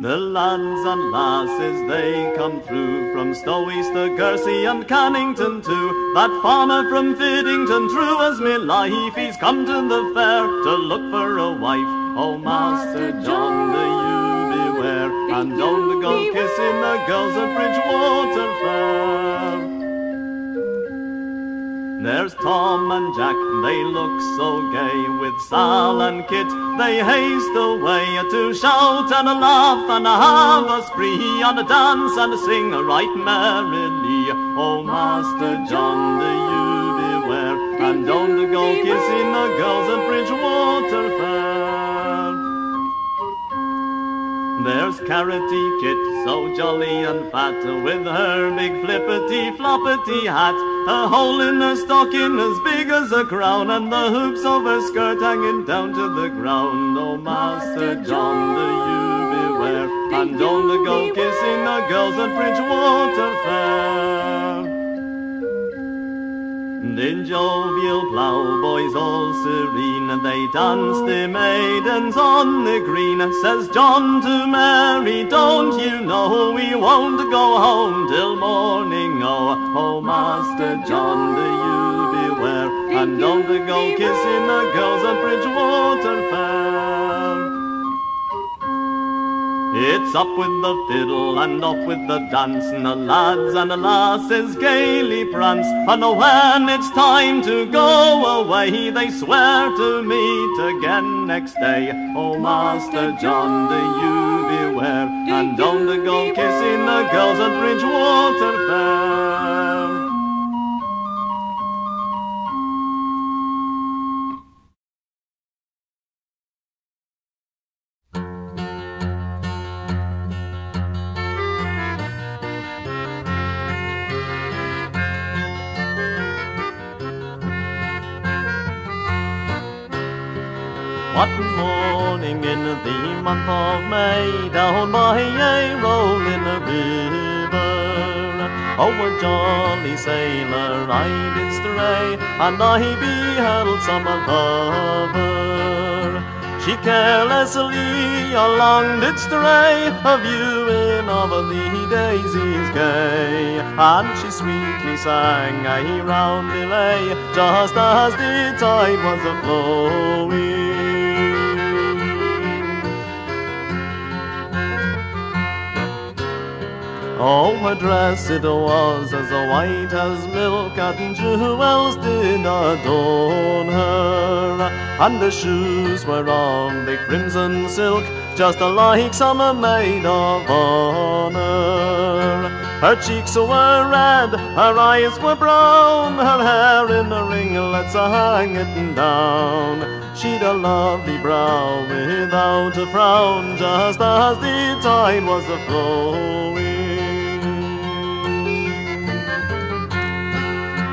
The lads and lasses, they come through from Stowey Stogursey and Cannington too. That farmer from Fiddington, true as me life, he's come to the fair to look for a wife. Oh, Master John, do you beware, and don't go kissing the girls at Bridgwater Fair. There's Tom and Jack, they look so gay. With Sal and Kit, they haste away to shout and a laugh and a have a spree, and a dance and a sing right merrily. Oh, Master John, do you beware, and don't go kissing the girls at Bridgwater There's Carroty Kit, so jolly and fat, with her big flippity floppity hat, a hole in her stocking as big as a crown, and the hoops of her skirt hanging down to the ground. Oh, Master John, do you beware, and don't go kissing the girls at Bridgwater Fair. In jovial ploughboys all serene, they dance the maidens on the green. Says John to Mary, don't you know we won't go home till morning? Oh, oh, Master John, do you beware, and don't go kissing the girls at Bridgwater Fair. It's up with the fiddle and off with the dance, and the lads and the lasses gaily prance. And when it's time to go away, they swear to meet again next day. Oh, Master John, do you beware, and don't go kissing the girls at Bridgwater Fair. Down by a rolling river, oh, a jolly sailor I did stray, and I beheld some lover. She carelessly along did stray, a viewing of the daisies gay, and she sweetly sang a roundelay, just as the tide was a flowing. Oh, her dress it was as white as milk, and jewels did adorn her, and the shoes were of the crimson silk, just like some maid of honor. Her cheeks were red, her eyes were brown, her hair in ringlets hanging down. She'd a lovely brow without a frown, just as the tide was a flowing.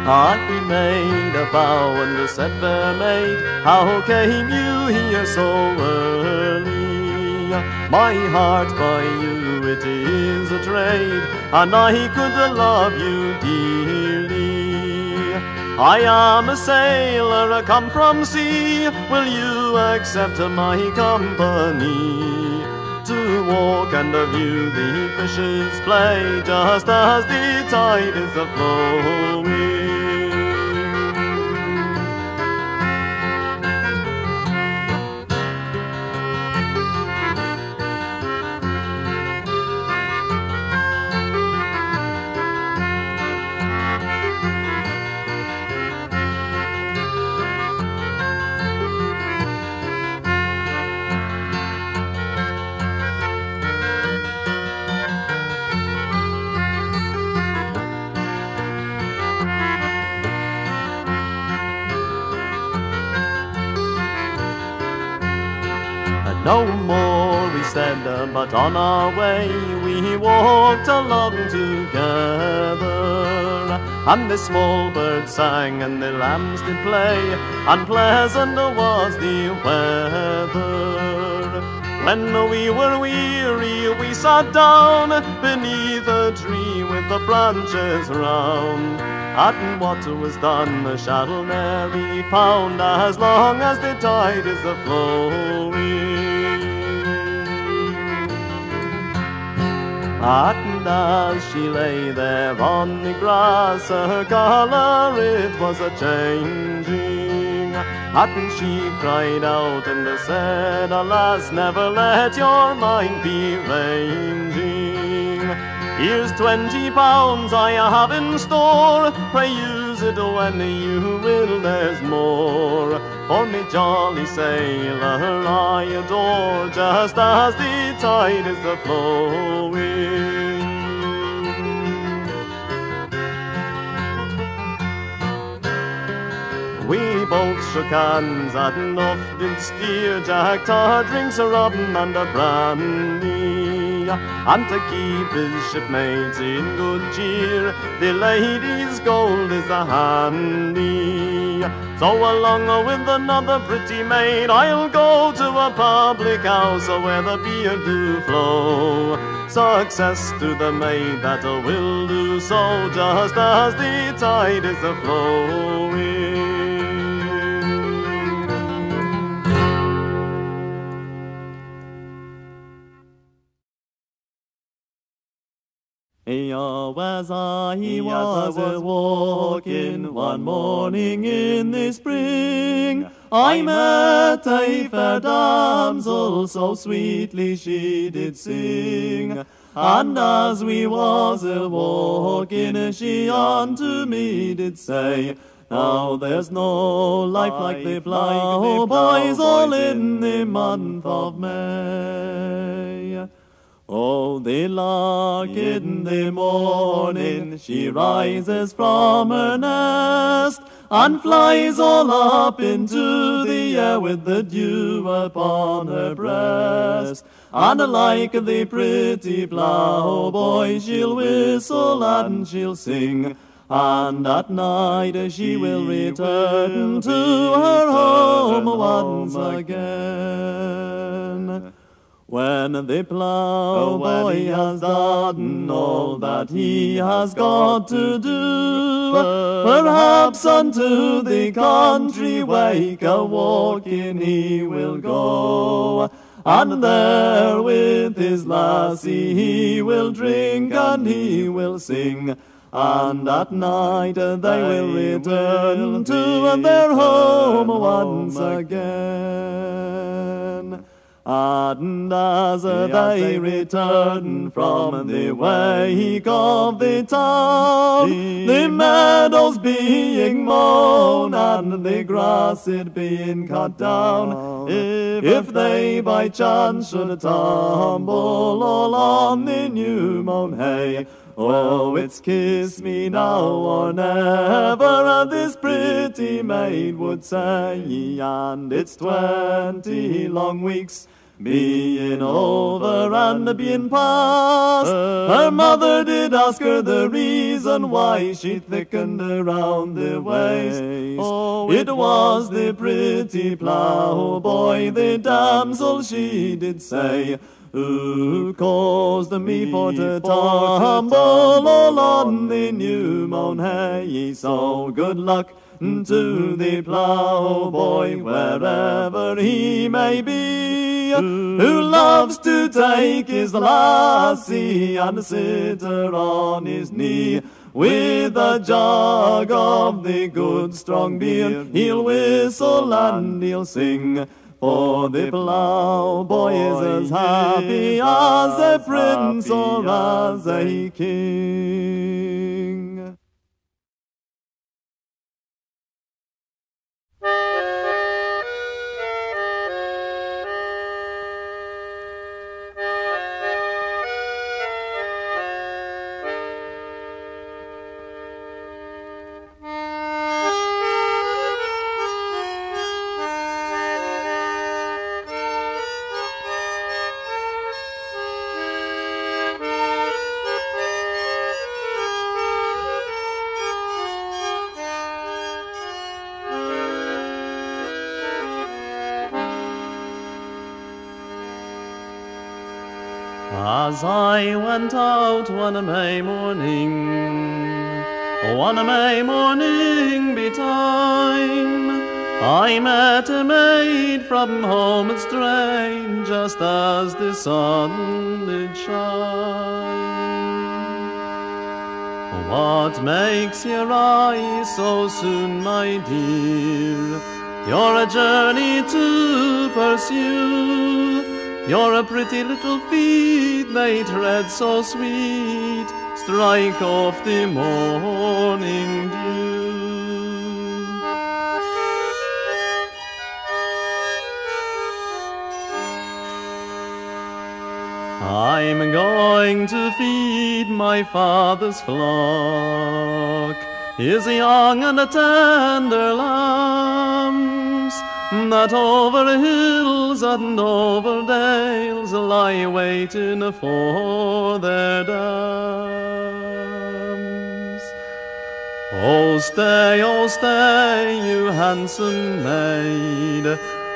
And we made a vow and said, fair maid, how came you here so early? My heart by you it is a trade, and I could love you dearly. I am a sailor I come from sea, will you accept my company? To walk and view the fishes play, just as the tide is flowing. No more we said, but on our way we walked along together. And the small birds sang and the lambs did play, and pleasant was the weather. When we were weary, we sat down beneath a tree with the branches round. And what was done the shall ne'er be found as long as the tide is a flowing. And as she lay there on the grass, her colour it was a changing. And she cried out and said, Alas, never let your mind be ranging. Here's twenty pounds I have in store. Pray use it when you will, there's more. For me jolly sailor I adore, just as the tide is a flowing. We both shook hands and off did steer. Jack Tar drinks a rum and a brandy and to keep his shipmates in good cheer. The lady's gold is a handy. So along with another pretty maid, I'll go to a public house where the beer do flow. Success to the maid that will do so, just as the tide is a flowing. As I was a walking one morning in the spring, I met a fair damsel, so sweetly she did sing. And as we was a walking, she unto me did say, now there's no life like the plough boys all in the month of May. Oh, the lark in the morning, she rises from her nest and flies all up into the air with the dew upon her breast. And like the pretty ploughboy, oh she'll whistle and she'll sing. And at night she will return to her home once again. When the ploughboy oh, has done all that he has got to do, perhaps unto the country wake a walking he will go. And there with his lassie he will drink and he will sing. And at night they will return to their home once again. And as they return from the wake of the town, the meadows being mown and the grass it being cut down, if they by chance should tumble all on the new mown hay, Oh, it's kiss me now or never, and this pretty maid would say, and it's twenty long weeks being over and being past. Her mother did ask her the reason why she thickened around the waist. Oh, it was the pretty ploughboy, the damsel she did say. Who caused the me for to tumble all on the new mown hay? So good luck to the ploughboy wherever he may be, who loves to take his lassie and sit her on his knee. With a jug of the good strong beer, he'll whistle and he'll sing. For the ploughboy is as happy as a prince or as a king. As I went out one May morning, one May morning betime, I met a maid from home strange, just as the sun did shine. What makes your eyes so soon, my dear? You're a journey to pursue. You're a pretty little feet, they tread so sweet, strike off the morning dew. I'm going to feed my father's flock, his young and a tender lambs, that over hills and over dales lie waiting for their dams. Oh, stay, oh, stay, you handsome maid,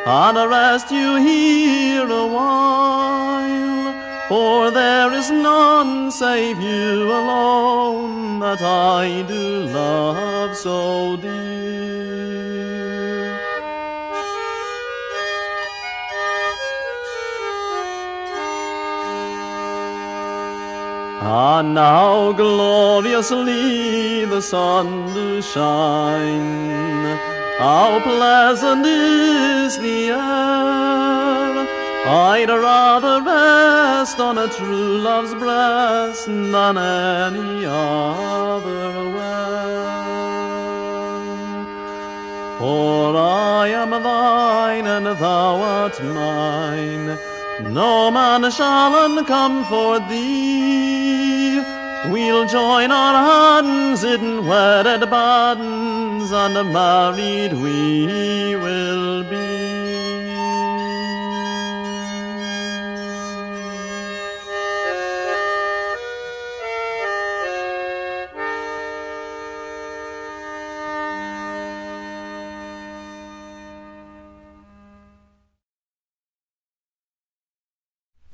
and rest you here a while. For there is none save you alone that I do love so dear. And now gloriously the sun do shine, how pleasant is the air. I'd rather rest on a true love's breast than any other way. For I am thine and thou art mine, no man shall come for thee. We'll join our hands in wedded bands, and married we will be.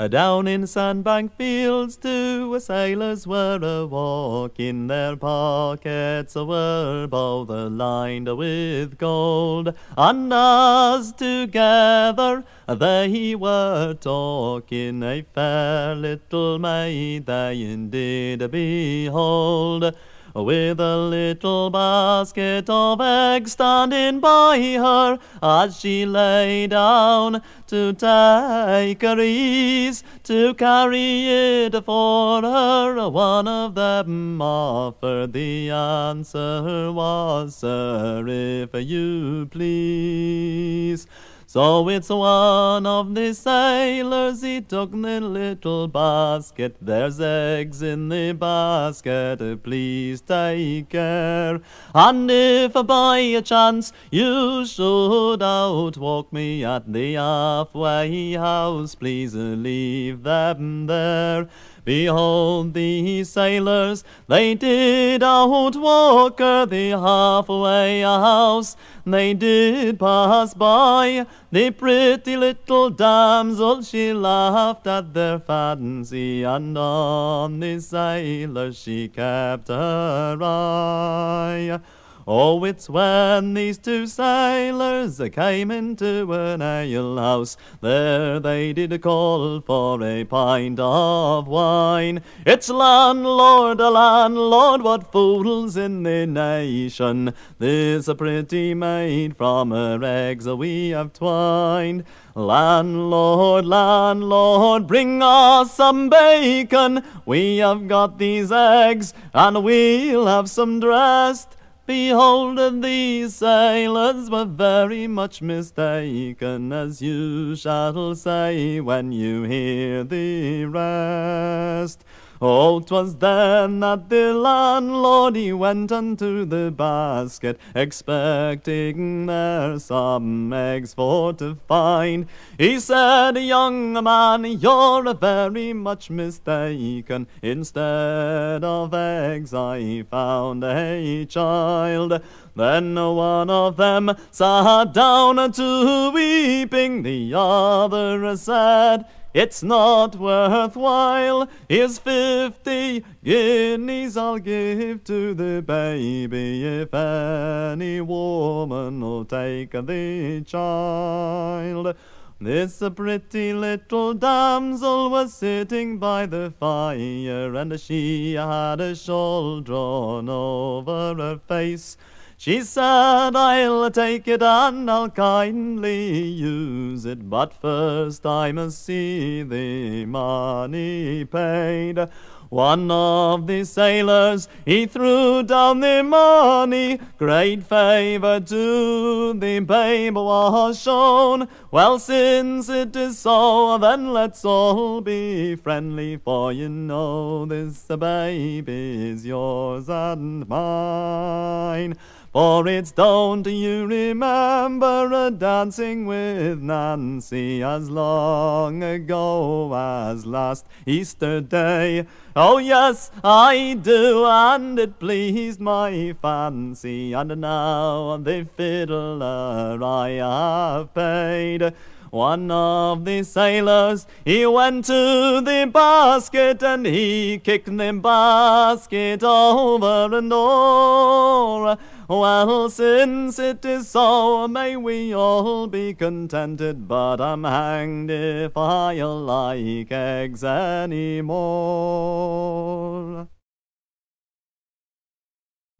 Uh, down in sandbank fields two sailors were a walk. In their pockets were both lined with gold. And as together they were talking a fair little maid they indeed behold with a little basket of eggs standing by her as she lay down to take her ease to carry it for her. One of them offered the answer was, Sir, if you please. So it's one of the sailors, he took the little basket. There's eggs in the basket, please take care. And if by a chance you should outwalk me at the halfway house, please leave them there. Behold, these sailors, they did outwalk the halfway house. They did pass by the pretty little damsel. She laughed at their fancy, and on the sailors she kept her eye. Oh, it's when these two sailors came into an ale house, there they did call for a pint of wine. It's landlord, a landlord, what fools in the nation! This a pretty maid from her eggs we have twined. Landlord, landlord, bring us some bacon. We have got these eggs, and we'll have some dressed. Behold, these sailors were very much mistaken, as you shall say when you hear the rest. Oh, 'twas then that the landlord he went unto the basket, expecting there some eggs for to find. He said, Young man, you're very much mistaken. Instead of eggs, I found a child. Then one of them sat down to weeping, the other said, it's not worthwhile. Here's fifty guineas I'll give to the baby if any woman will take the child. This pretty little damsel was sitting by the fire, and she had a shawl drawn over her face. She said, I'll take it and I'll kindly use it, but first I must see the money paid. One of the sailors, he threw down the money. Great favor to the babe was shown. Well, since it is so, then let's all be friendly, for you know this babe is yours and mine. For it's don't you remember a dancing with Nancy as long ago as last Easter Day? Oh yes, I do, and it pleased my fancy, and now the fiddler I have paid. One of the sailors, he went to the basket and he kicked the basket over and over. Well, since it is so, may we all be contented, but I'm hanged if I'll like eggs any more.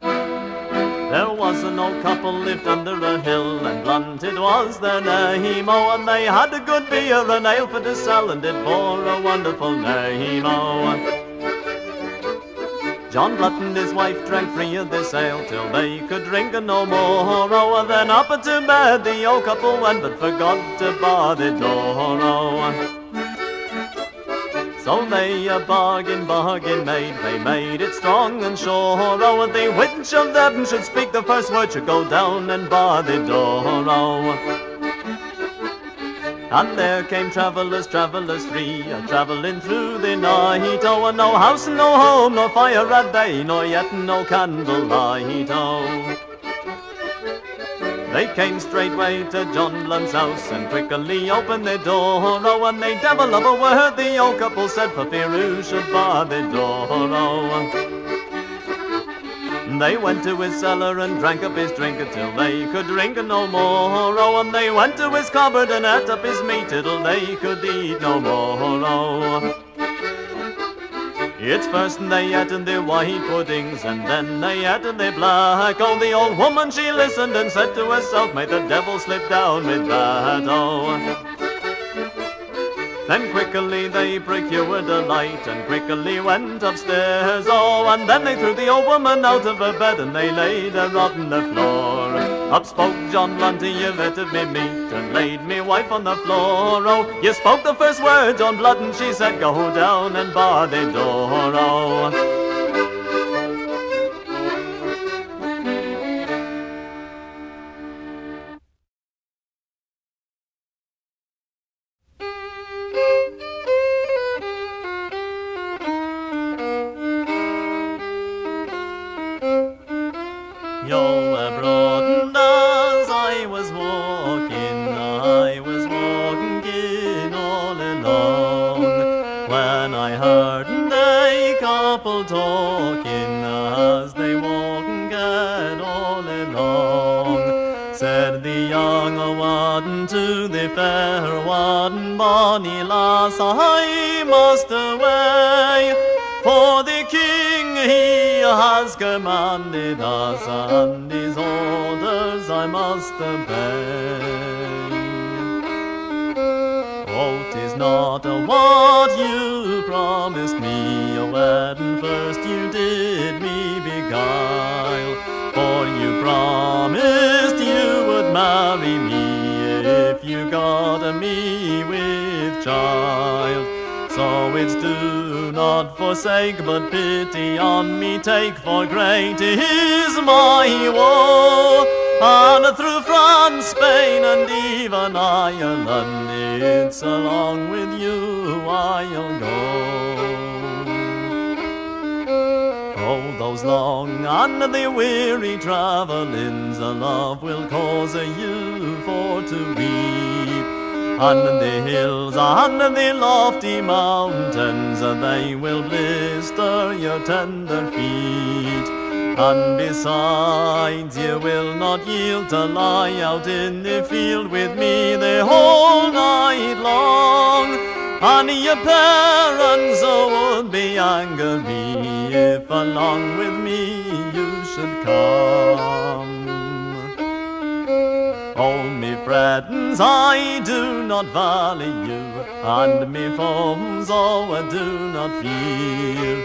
There was an old couple lived under a hill, and blunt it was their name, oh, and they had a good beer and ale for to sell, and it bore a wonderful name, oh. John Blunt and his wife drank free of this ale till they could drink no more. Oh, then up to bed the old couple went, but forgot to bar the door. Oh. So they a bargain, bargain made, they made it strong and sure. Oh, the which of them should speak the first word should go down and bar the door. Oh. And there came travellers, travellers three, a travelling through the night. Oh, and no house, no home, no fire at day, nor yet no candlelight. Oh. They came straightway to John Blunt's house and quickly opened their door. Oh, and they devil of a word the old couple said for fear who should bar the door. Oh. They went to his cellar and drank up his drink until they could drink no more. Oh, and they went to his cupboard and ate up his meat till they could eat no more. Oh. It's first they ate in their white puddings, and then they ate in their black. Oh, the old woman, she listened and said to herself, May the devil slip down with that, oh. Then quickly they procured a light and quickly went upstairs. Oh, and then they threw the old woman out of her bed and they laid her on the floor. Up spoke John Blunty, you vetted me meat and laid me wife on the floor. Oh, you spoke the first word, John Blood, and she said, go down and bar the door. Oh. Forsake, but pity on me take, for great is my woe. And through France, Spain, and even Ireland, it's along with you I'll go. Oh, those long and the weary travellings of love will cause you for to weep. On the hills, on the lofty mountains, they will blister your tender feet. And besides, you will not yield to lie out in the field with me the whole night long. And your parents oh, would be angry if along with me you should come. Oh, friends, I do not value, you and me foes, oh, I do not fear.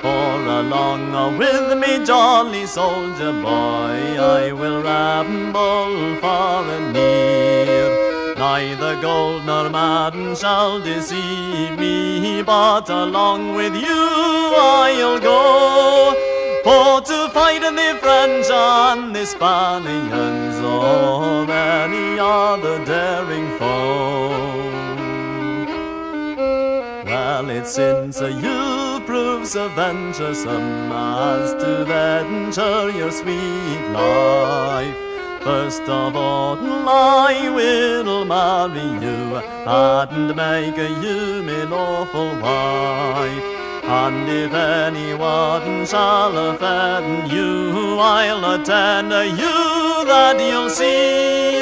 For along with me jolly soldier boy, I will ramble far and near. Neither gold nor madden shall deceive me, but along with you I'll go. For to fight in the French and the Spaniards or any other daring foe. Well, it's since you prove so venturesome as to venture your sweet life. First of all, I will marry you and make you my lawful wife. And if anyone shall offend you, I'll attend you that you'll see.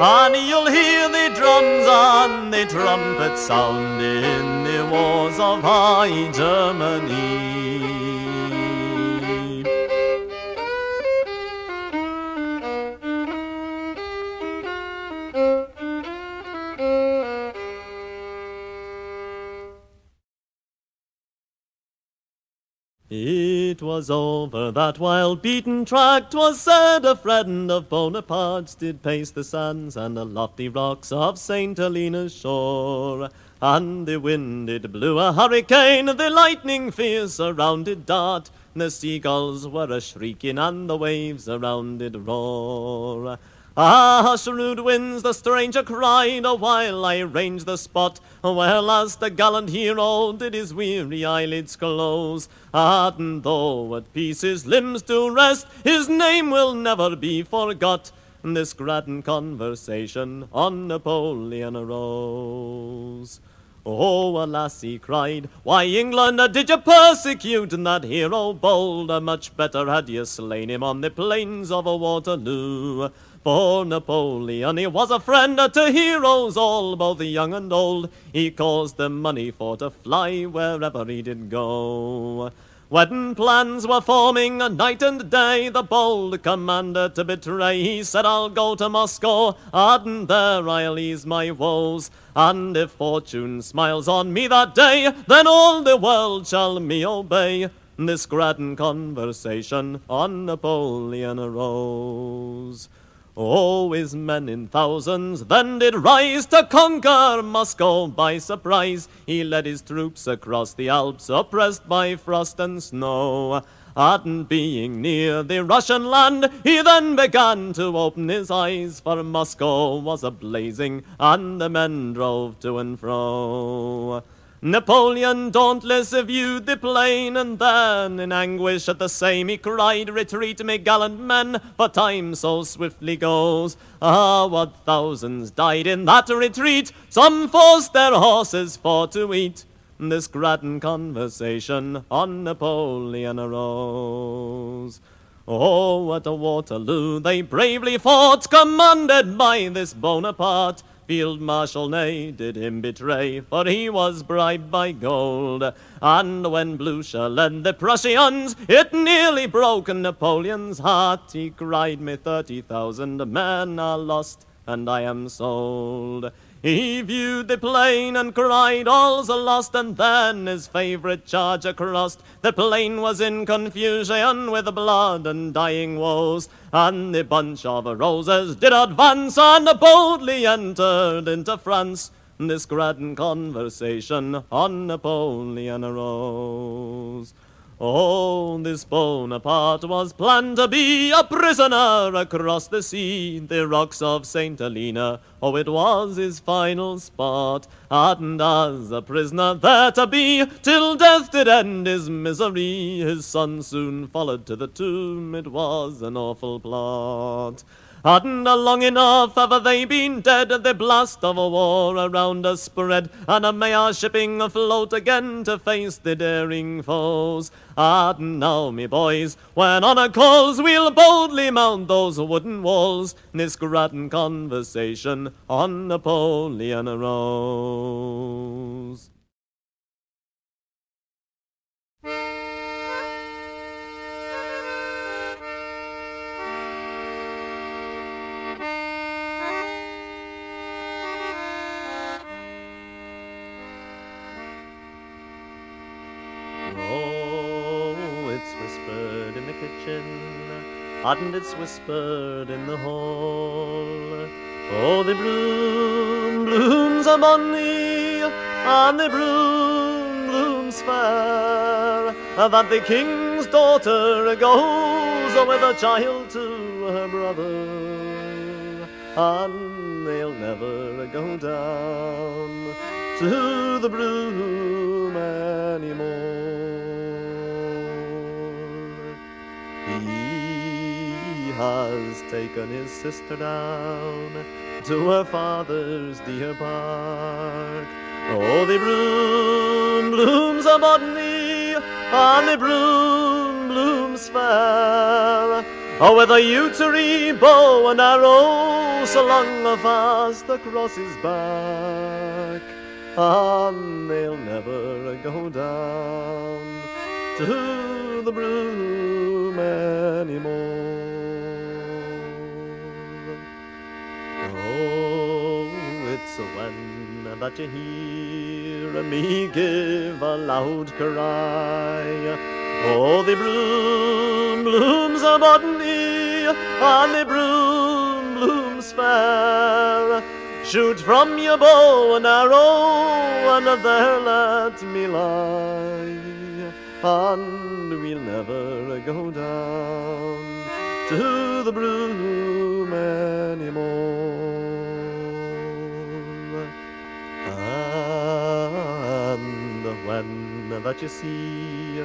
And you'll hear the drums and the trumpets sound in the wars of high Germany. It was over that wild beaten track, 'twas said a friend of Bonaparte's did pace the sands and the lofty rocks of St. Helena's shore. And the wind it blew a hurricane, the lightning fierce around it dart, the seagulls were a shrieking and the waves around it roar. Ah, shrewd winds, the stranger cried, while I ranged the spot, well as the gallant hero did his weary eyelids close. And though at peace his limbs do rest, his name will never be forgot. This grand conversation on Napoleon arose. Oh, alas, he cried, why, England, did you persecute that hero bold? Much better had you slain him on the plains of Waterloo. For Napoleon, he was a friend to heroes all, both young and old. He caused them money for to fly wherever he did go. When plans were forming night and day, the bold commander to betray, he said, I'll go to Moscow, and there I'll ease my woes. And if fortune smiles on me that day, then all the world shall me obey. This grand conversation on Napoleon arose. His men in thousands then did rise to conquer Moscow by surprise. He led his troops across the Alps, oppressed by frost and snow. And being near the Russian land, he then began to open his eyes, for Moscow was a blazing, and the men drove to and fro. Napoleon dauntless viewed the plain, and then in anguish at the same he cried, Retreat, me gallant men, for time so swiftly goes. Ah, what thousands died in that retreat, some forced their horses for to eat. This grand conversation on Napoleon arose. Oh, at a Waterloo they bravely fought, commanded by this Bonaparte. Field Marshal Ney did him betray, for he was bribed by gold. And when Blucher led the Prussians, it nearly broke Napoleon's heart. He cried, Me thirty thousand men are lost, and I am sold. He viewed the plain and cried, All's lost, and then his favorite charger crossed. The plain was in confusion with blood and dying woes, and the bunch of roses did advance and boldly entered into France. This grand conversation on Napoleon arose. Oh, this Bonaparte was planned to be a prisoner across the sea, the rocks of St. Helena. Oh, it was his final spot, and as a prisoner there to be, till death did end his misery. His son soon followed to the tomb, it was an awful plot. Hadn't long enough have they been dead, the blast of a war around us spread, and may our shipping afloat again to face the daring foes. And now, me boys, when honour calls, we'll boldly mount those wooden walls. This grand conversation on Napoleon arose. And it's whispered in the hall. Oh, the bloom blooms a bonny, and the bloom blooms fair, that the king's daughter goes with a child to her brother, and they'll never go down to the bloom anymore. Has taken his sister down to her father's dear park. Oh, the broom blooms a botany, and the broom blooms fair. Oh, with a tree bow and arrow slung fast across his back, and they'll never go down to the bloom anymore. So when that you hear me give a loud cry, Oh, the bloom blooms a botany, and the bloom blooms fair. Shoot from your bow and arrow, and there let me lie, and we'll never go down to the bloom anymore. That you see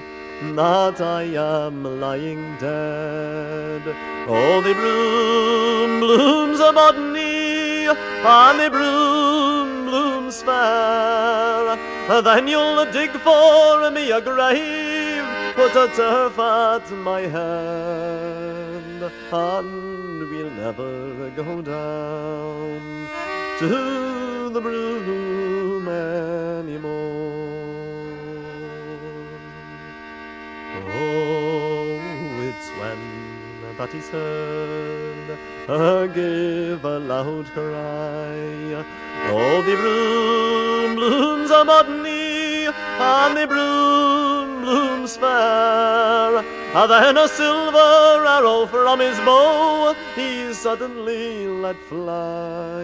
that I am lying dead. Oh, the bloom blooms about me, and the bloom blooms fair. Then you'll dig for me a grave, put a turf at my head, and we'll never go down to the bloom that is heard uh, give a loud cry. Oh, the bloom blooms a botany, and the bloom blooms fair. And then a silver arrow from his bow he suddenly let fly,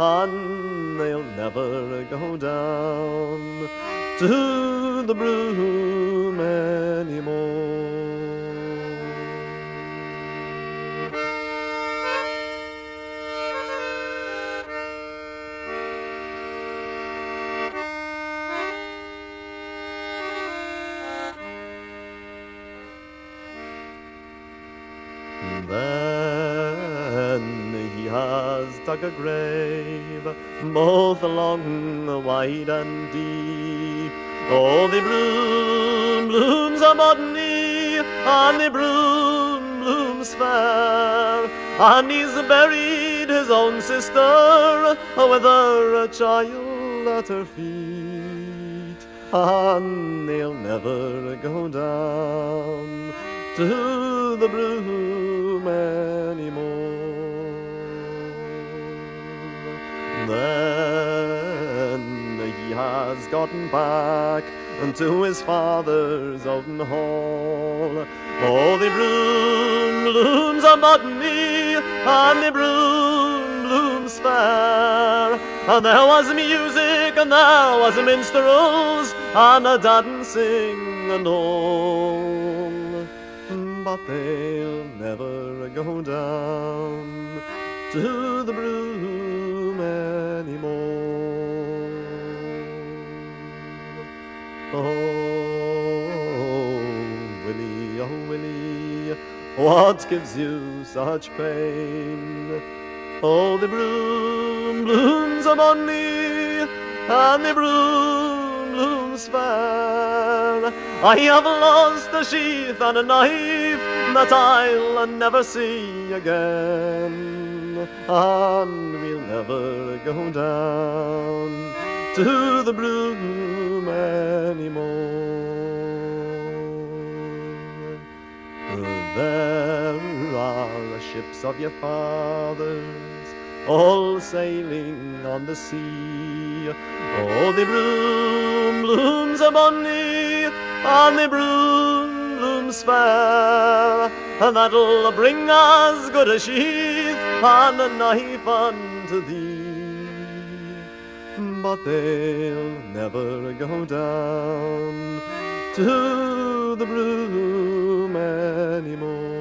and they'll never go down to the bloom anymore. Dug a grave, both long, wide, and deep Oh, the bloom blooms a botany, and the broom blooms fair, and he's buried his own sister with her child at her feet, and they'll never go down to the bloom anymore. Then he has gotten back unto his father's open hall. Oh, the bloom blooms a botany, and the bloom blooms fair. And there was music, and there was minstrels, and a dancing and all. But they'll never go down to what gives you such pain? Oh, the broom blooms upon me, and the broom blooms fair. I have lost a sheath and a knife that I'll never see again, and we'll never go down to the broom anymore. There are the ships of your fathers all sailing on the sea. Oh, the broom blooms upon me, and the broom blooms fair, and that'll bring us good a sheath and a knife unto thee. But they'll never go down to the broom anymore.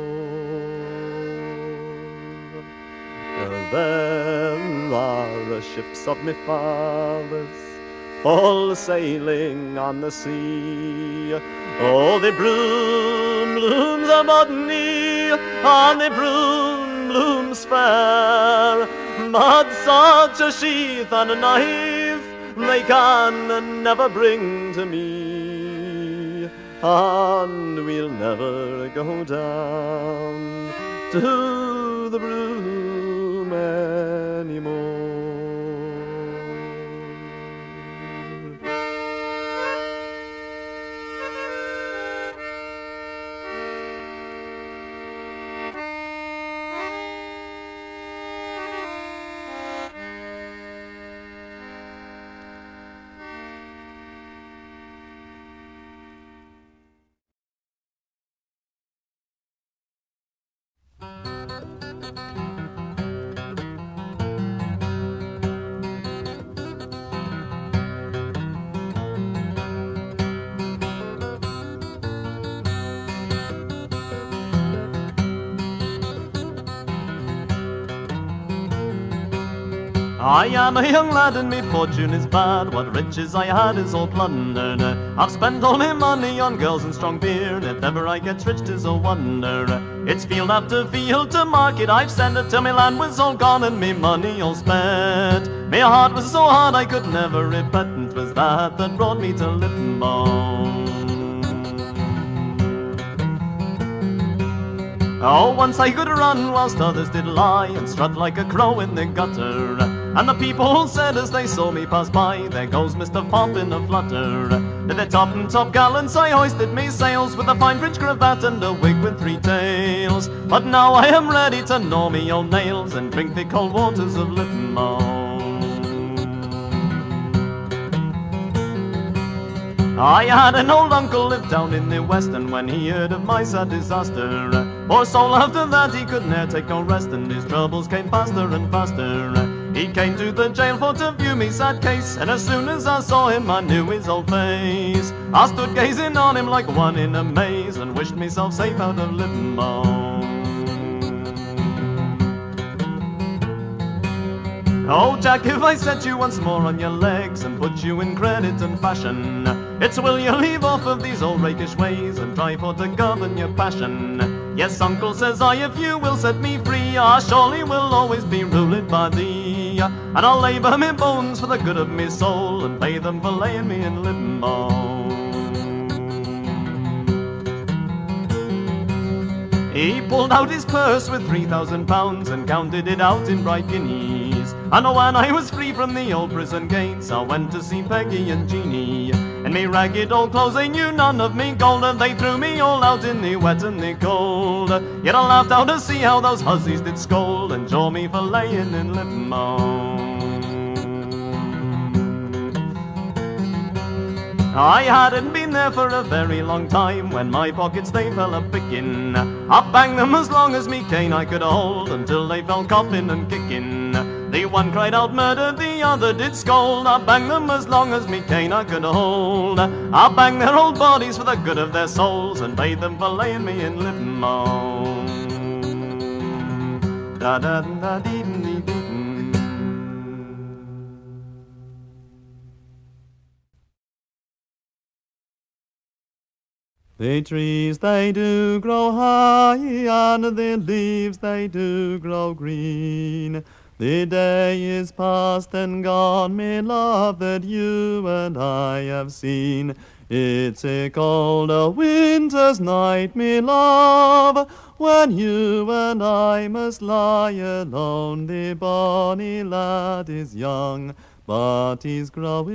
There are the ships of my fathers all sailing on the sea. Oh, the broom blooms upon me, and the broom blooms fair. But such a sheath and a knife they can never bring to me, and we'll never go down to the broom anymore. I am a young lad and me fortune is bad. What riches I had is all plundered. I've spent all my money on girls and strong beer. And if ever I get rich tis a wonder. It's field after field to market I've sent it till my land was all gone and me money all spent. My heart was so hard I could never repent. 'Twas that that brought me to limbo. Oh, once I could run whilst others did lie and strut like a crow in the gutter. And the people said as they saw me pass by, there goes Mr. Fop in a flutter. To the top and top gallants I hoisted me sails with a fine French cravat and a wig with three tails. But now I am ready to gnaw me old nails and drink the cold waters of limbo. I had an old uncle lived down in the west, and when he heard of my sad disaster, poor soul after that he could ne'er take no rest, and his troubles came faster and faster. He came to the jail for to view me sad case, and as soon as I saw him I knew his old face. I stood gazing on him like one in a maze, and wished myself safe out of limbo. Oh, Jack, if I set you once more on your legs and put you in credit and fashion, it's will you leave off of these old rakish ways and try for to govern your passion? Yes, Uncle, says I, if you will set me free, I surely will always be ruled by thee. And I'll labour me bones for the good of me soul and pay them for laying me in limbo. He pulled out his purse with three thousand pounds and counted it out in bright guineas. And when I was free from the old prison gates, I went to see Peggy and Jeanie. In me ragged old clothes, they knew none of me gold, and they threw me all out in the wet and the cold. Yet I laughed out to see how those hussies did scold and jaw me for laying in limbo. I hadn't been there for a very long time when my pockets they fell a picking. I banged them as long as me cane I could hold until they fell coughing and kicking. The one cried out murder, the other did scold. I banged them as long as me cane I could hold. I banged their old bodies for the good of their souls and paid them for laying me in limbo. Da da da dee dee. The trees they do grow high, and the leaves they do grow green. The day is past and gone, me love, that you and I have seen. It's a cold winter's night, me love, when you and I must lie alone. The bonny lad is young, but he's growing.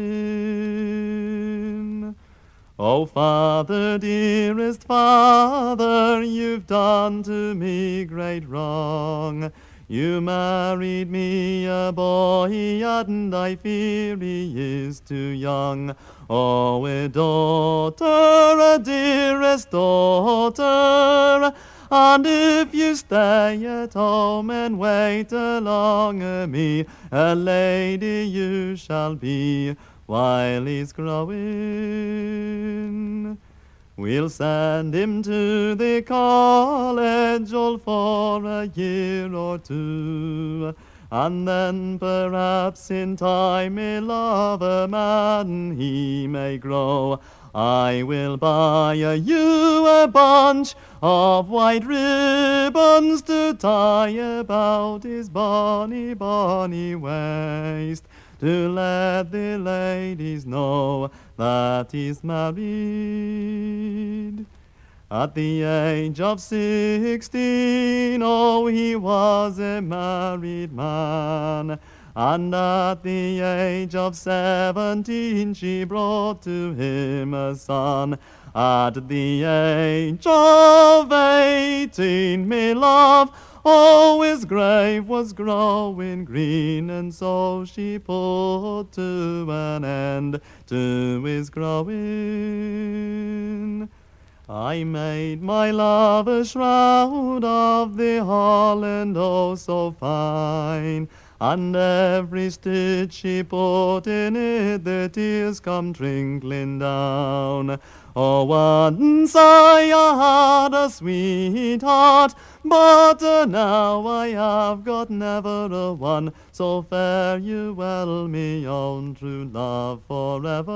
Oh, Father, dearest Father, you've done to me great wrong. You married me a boy, and I fear he is too young. Oh, a daughter, a dearest daughter, and if you stay at home and wait along of me, a lady you shall be while he's growing. We'll send him to the college all for a year or two. And then perhaps in time he'll love, a man he may grow. I will buy you a bunch of white ribbons to tie about his bonny, bonny waist to let the ladies know that he's married. At the age of sixteen, oh, he was a married man. And at the age of seventeen, she brought to him a son. At the age of eighteen, me love, Oh, his grave was growing green, and so she put to an end to his growing. I made my love a shroud of the holland, oh so fine, and every stitch she put in it, the tears come trickling down. Oh, once I had a sweetheart, but now I have got never a one. So fare you well, me own true love forever.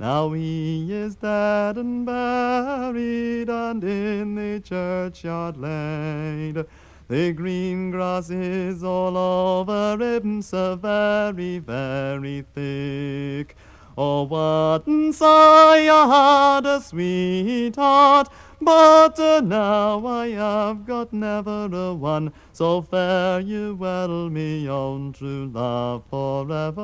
Now he is dead and buried, and in the churchyard laid. The green grass is all over him, so very, very thick. Oh, once I had a sweetheart, but now I have got never a one. So fare you well, me own true love, forever.